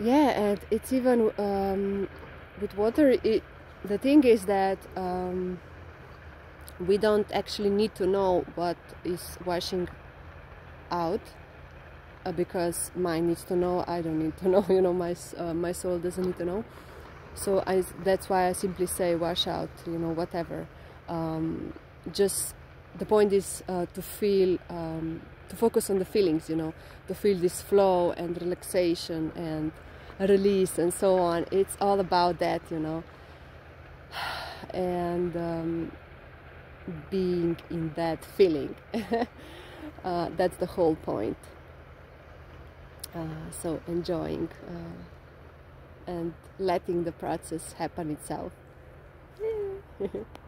yeah and it's even um, with water it, the thing is that um, we don't actually need to know what is washing out uh, because mind needs to know I don't need to know you know my uh, my soul doesn't need to know. So I that's why I simply say wash out you know whatever. Um, just the point is uh, to feel um, to focus on the feelings you know to feel this flow and relaxation and release and so on. It's all about that you know. And um, being in that feeling. Uh, that's the whole point. Uh, so enjoying uh, and letting the process happen itself